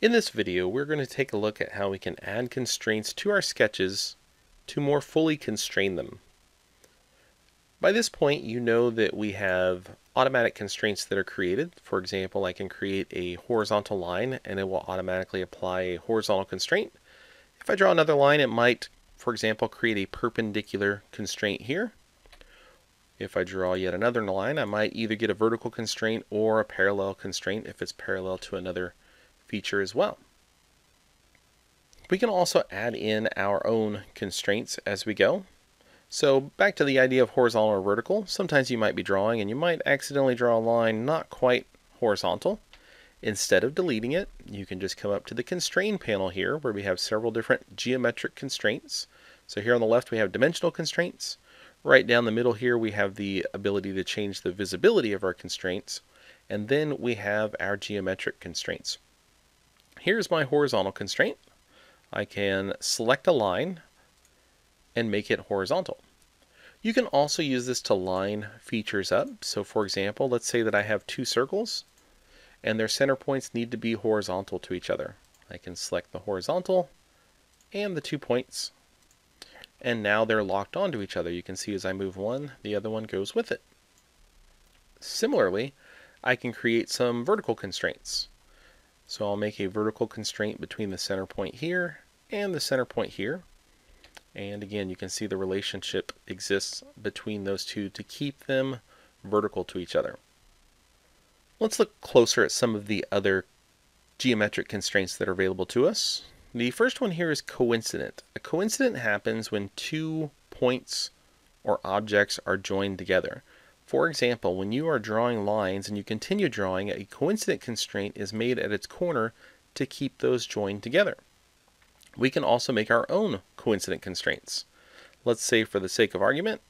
In this video, we're going to take a look at how we can add constraints to our sketches to more fully constrain them. By this point, you know that we have automatic constraints that are created. For example, I can create a horizontal line and it will automatically apply a horizontal constraint. If I draw another line, it might, for example, create a perpendicular constraint here. If I draw yet another line, I might either get a vertical constraint or a parallel constraint if it's parallel to another feature as well. We can also add in our own constraints as we go. So back to the idea of horizontal or vertical, sometimes you might be drawing and you might accidentally draw a line not quite horizontal. Instead of deleting it, you can just come up to the constrain panel here where we have several different geometric constraints. So here on the left we have dimensional constraints. Right down the middle here we have the ability to change the visibility of our constraints. And then we have our geometric constraints. Here's my horizontal constraint. I can select a line and make it horizontal. You can also use this to line features up. So for example, let's say that I have two circles and their center points need to be horizontal to each other. I can select the horizontal and the two points and now they're locked onto each other. You can see as I move one, the other one goes with it. Similarly, I can create some vertical constraints. So I'll make a vertical constraint between the center point here and the center point here. And again, you can see the relationship exists between those two to keep them vertical to each other. Let's look closer at some of the other geometric constraints that are available to us. The first one here is coincident. A coincident happens when two points or objects are joined together. For example, when you are drawing lines and you continue drawing, a coincident constraint is made at its corner to keep those joined together. We can also make our own coincident constraints. Let's say for the sake of argument,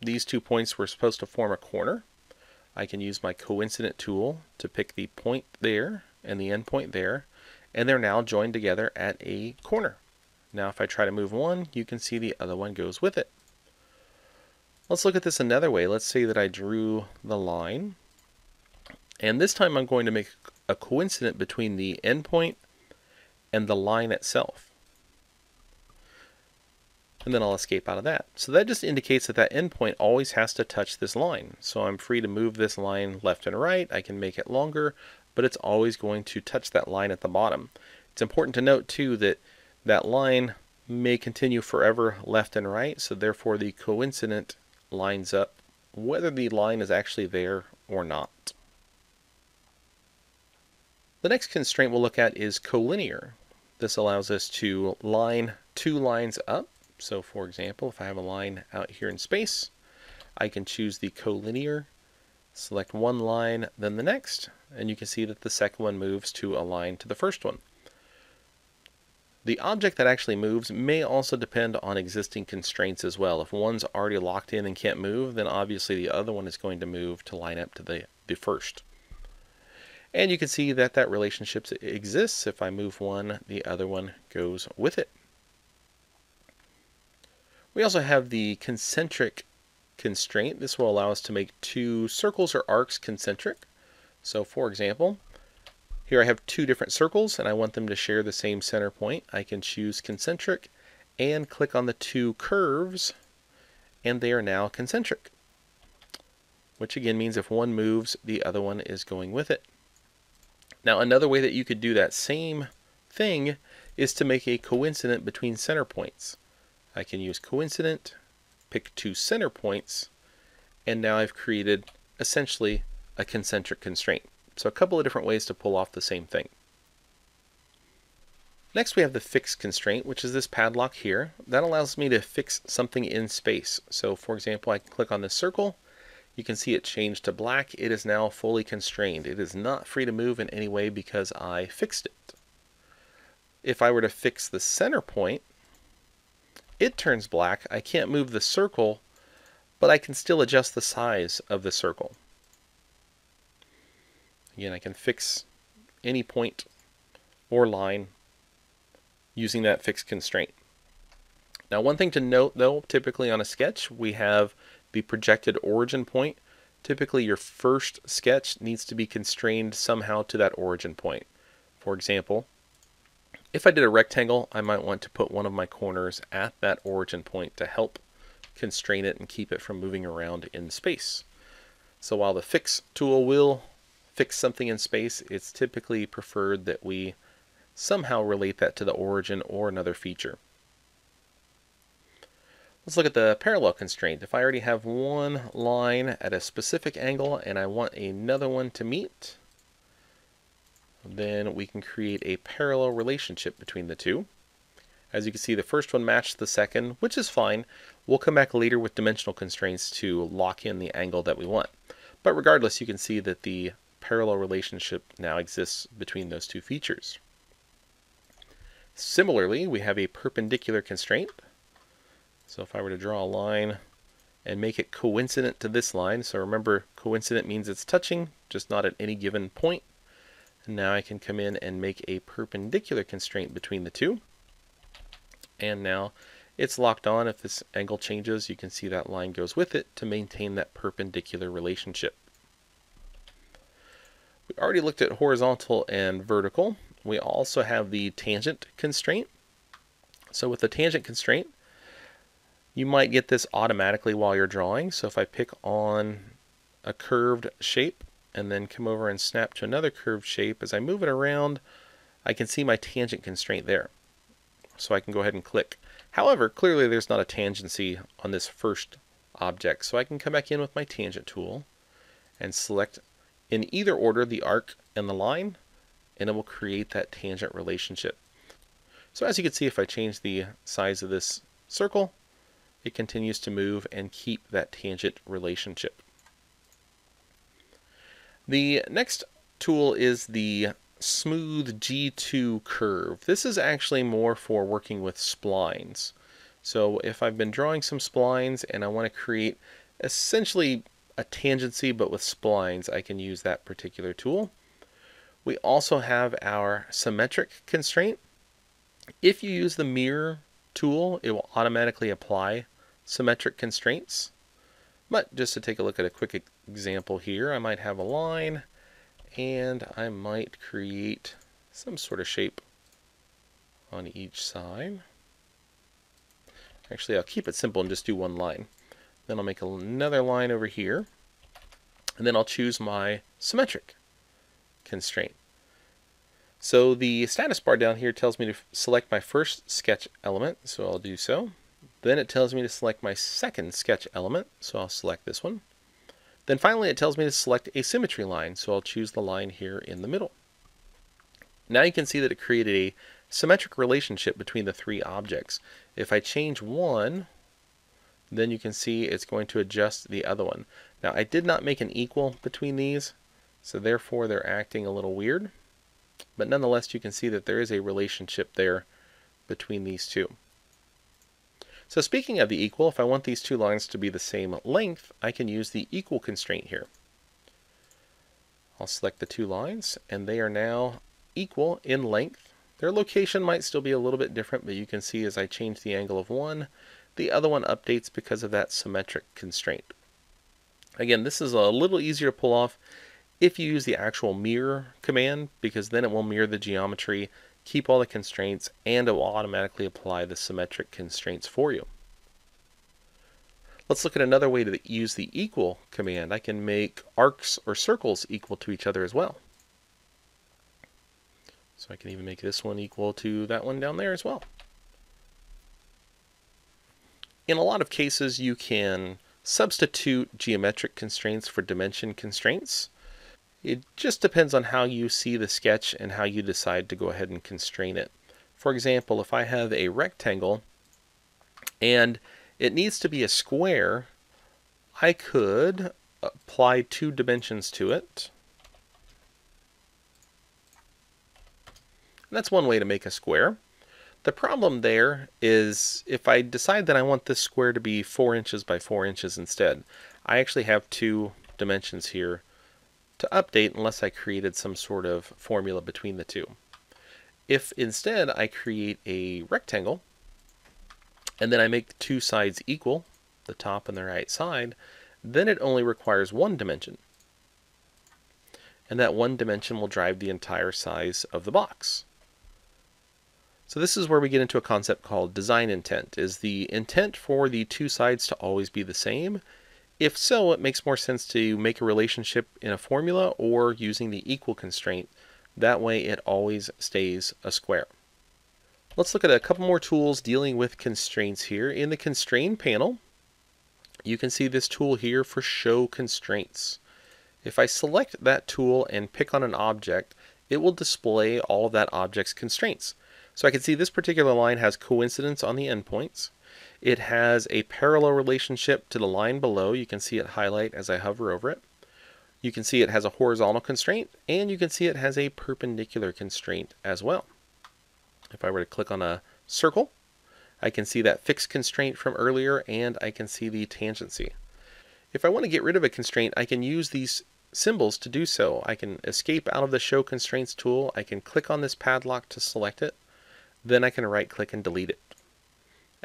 these two points were supposed to form a corner. I can use my coincident tool to pick the point there and the end point there, and they're now joined together at a corner. Now if I try to move one, you can see the other one goes with it. Let's look at this another way. Let's say that I drew the line. And this time I'm going to make a coincident between the endpoint and the line itself. And then I'll escape out of that. So that just indicates that that endpoint always has to touch this line. So I'm free to move this line left and right. I can make it longer, but it's always going to touch that line at the bottom. It's important to note too that that line may continue forever left and right. So therefore the coincident lines up whether the line is actually there or not. The next constraint we'll look at is collinear. This allows us to line two lines up. So for example, if I have a line out here in space, I can choose the collinear, select one line, then the next, and you can see that the second one moves to align to the first one. The object that actually moves may also depend on existing constraints as well. If one's already locked in and can't move, then obviously the other one is going to move to line up to the, the first. And you can see that that relationship exists. If I move one, the other one goes with it. We also have the concentric constraint. This will allow us to make two circles or arcs concentric. So for example, here I have two different circles and I want them to share the same center point. I can choose concentric and click on the two curves and they are now concentric. Which again means if one moves, the other one is going with it. Now another way that you could do that same thing is to make a coincident between center points. I can use coincident, pick two center points, and now I've created essentially a concentric constraint. So a couple of different ways to pull off the same thing. Next we have the fixed constraint, which is this padlock here. That allows me to fix something in space. So for example, I can click on this circle. You can see it changed to black. It is now fully constrained. It is not free to move in any way because I fixed it. If I were to fix the center point, it turns black. I can't move the circle, but I can still adjust the size of the circle. Again, I can fix any point or line using that fixed constraint. Now one thing to note though, typically on a sketch we have the projected origin point. Typically your first sketch needs to be constrained somehow to that origin point. For example, If I did a rectangle, I might want to put one of my corners at that origin point to help constrain it and keep it from moving around in space. So while the fix tool will fix something in space, it's typically preferred that we somehow relate that to the origin or another feature. Let's look at the parallel constraint. If I already have one line at a specific angle and I want another one to meet, then we can create a parallel relationship between the two. As you can see, the first one matched the second, which is fine. We'll come back later with dimensional constraints to lock in the angle that we want. But regardless, you can see that the parallel relationship now exists between those two features. Similarly, we have a perpendicular constraint. So if I were to draw a line and make it coincident to this line, so remember coincident means it's touching, just not at any given point. And now I can come in and make a perpendicular constraint between the two. And now it's locked on. If this angle changes, you can see that line goes with it to maintain that perpendicular relationship. We already looked at horizontal and vertical. We also have the tangent constraint. So with the tangent constraint, you might get this automatically while you're drawing. So if I pick on a curved shape and then come over and snap to another curved shape, as I move it around, I can see my tangent constraint there. So I can go ahead and click. However, clearly there's not a tangency on this first object. So I can come back in with my tangent tool and select in either order the arc and the line, and it will create that tangent relationship. So as you can see, if I change the size of this circle, it continues to move and keep that tangent relationship. The next tool is the Smooth G2 curve. This is actually more for working with splines. So if I've been drawing some splines and I want to create essentially a tangency but with splines, I can use that particular tool. We also have our symmetric constraint. If you use the mirror tool, it will automatically apply symmetric constraints. But just to take a look at a quick example here, I might have a line and I might create some sort of shape on each side. Actually, I'll keep it simple and just do one line. Then I'll make another line over here. And then I'll choose my symmetric constraint. So the status bar down here tells me to select my first sketch element, so I'll do so. Then it tells me to select my second sketch element, so I'll select this one. Then finally it tells me to select a symmetry line, so I'll choose the line here in the middle. Now you can see that it created a symmetric relationship between the three objects. If I change one, then you can see it's going to adjust the other one. Now I did not make an equal between these, so therefore they're acting a little weird. But nonetheless, you can see that there is a relationship there between these two. So speaking of the equal, if I want these two lines to be the same length, I can use the equal constraint here. I'll select the two lines, and they are now equal in length. Their location might still be a little bit different, but you can see as I change the angle of one, the other one updates because of that symmetric constraint. Again, this is a little easier to pull off if you use the actual mirror command, because then it will mirror the geometry keep all the constraints, and it will automatically apply the symmetric constraints for you. Let's look at another way to use the equal command. I can make arcs or circles equal to each other as well. So I can even make this one equal to that one down there as well. In a lot of cases, you can substitute geometric constraints for dimension constraints. It just depends on how you see the sketch and how you decide to go ahead and constrain it. For example, if I have a rectangle and it needs to be a square, I could apply two dimensions to it. And that's one way to make a square. The problem there is if I decide that I want this square to be 4 inches by 4 inches instead, I actually have two dimensions here to update unless I created some sort of formula between the two. If instead I create a rectangle and then I make two sides equal, the top and the right side, then it only requires one dimension. And that one dimension will drive the entire size of the box. So this is where we get into a concept called design intent. Is the intent for the two sides to always be the same? If so, it makes more sense to make a relationship in a formula or using the equal constraint. That way it always stays a square. Let's look at a couple more tools dealing with constraints here. In the constraint panel, you can see this tool here for show constraints. If I select that tool and pick on an object, it will display all of that object's constraints. So I can see this particular line has coincidence on the endpoints. It has a parallel relationship to the line below. You can see it highlight as I hover over it. You can see it has a horizontal constraint, and you can see it has a perpendicular constraint as well. If I were to click on a circle, I can see that fixed constraint from earlier, and I can see the tangency. If I want to get rid of a constraint, I can use these symbols to do so. I can escape out of the Show Constraints tool. I can click on this padlock to select it. Then I can right click and delete it.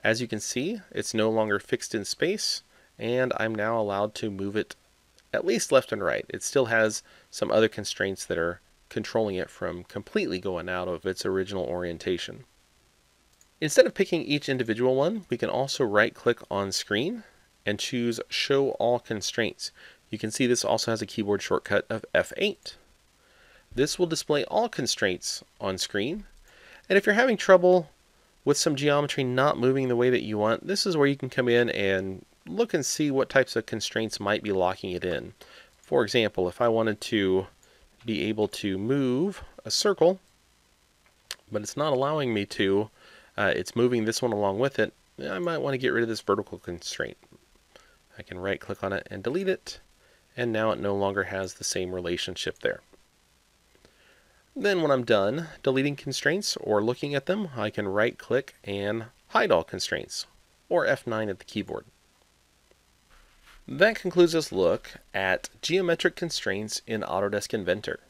As you can see, it's no longer fixed in space, and I'm now allowed to move it at least left and right. It still has some other constraints that are controlling it from completely going out of its original orientation. Instead of picking each individual one, we can also right click on screen and choose show all constraints. You can see this also has a keyboard shortcut of F8. This will display all constraints on screen and if you're having trouble with some geometry not moving the way that you want, this is where you can come in and look and see what types of constraints might be locking it in. For example, if I wanted to be able to move a circle, but it's not allowing me to, uh, it's moving this one along with it, I might want to get rid of this vertical constraint. I can right click on it and delete it, and now it no longer has the same relationship there. Then when I'm done deleting constraints or looking at them, I can right click and hide all constraints, or F9 at the keyboard. That concludes this look at geometric constraints in Autodesk Inventor.